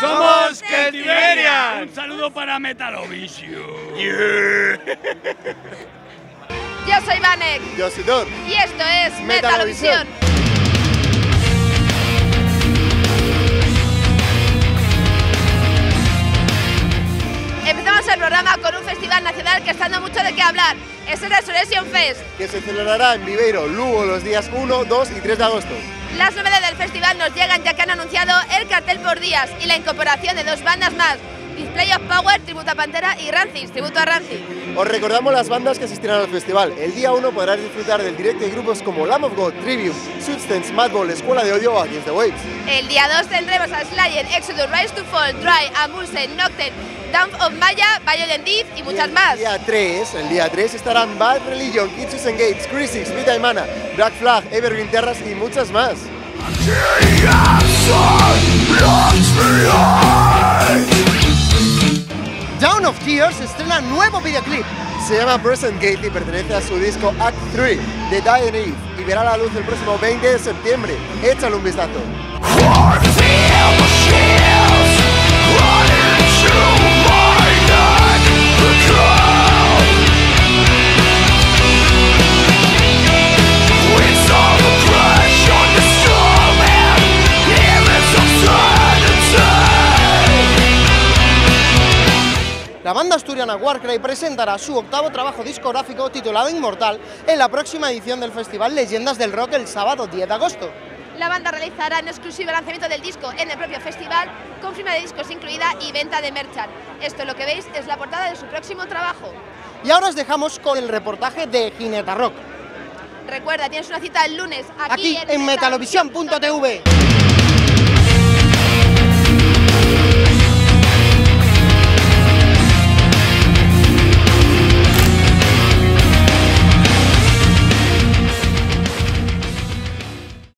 ¡Somos Celtiberian! Un saludo para Metalovision. Yo soy Vanek Yo soy Dor. y esto es Metalovisión. Metalovisión. Empezamos el programa con un festival nacional que está dando mucho de qué hablar. Es el Resurrection Fest. Que se celebrará en Viveiro, Lugo, los días 1, 2 y 3 de agosto. Las novedades del festival nos llegan ya que han anunciado el cartel por días y la incorporación de dos bandas más. Display of Power, tributo a Pantera y Rancid, tributo a Rancid. Os recordamos las bandas que asistirán al festival. El día 1 podrás disfrutar del directo de grupos como Lamb of God, Trivium, Substance, Madball, Escuela de Odio o Against the Waves. El día 2 tendremos a Slayer, Exodus, Rise to Fall, Dry, Amuse, Nocturne, Dump of Maya, Violent Death y muchas más. El día 3, el día 3 estarán Bad Religion, Kitsus and Gates, Crisix, Vita y Mana, Black Flag, Evergreen Terras y muchas más. Down of Tears estrena nuevo videoclip. Se llama Present Gate y pertenece a su disco Act 3 de Dying Eve y verá la luz el próximo 20 de septiembre. Échale un vistazo. La banda asturiana Warcry presentará su octavo trabajo discográfico titulado Inmortal en la próxima edición del Festival Leyendas del Rock el sábado 10 de agosto. La banda realizará un exclusivo lanzamiento del disco en el propio festival, con firma de discos incluida y venta de merchan. Esto lo que veis es la portada de su próximo trabajo. Y ahora os dejamos con el reportaje de Gineta Rock, Recuerda, tienes una cita el lunes aquí, aquí en metalovisión.tv.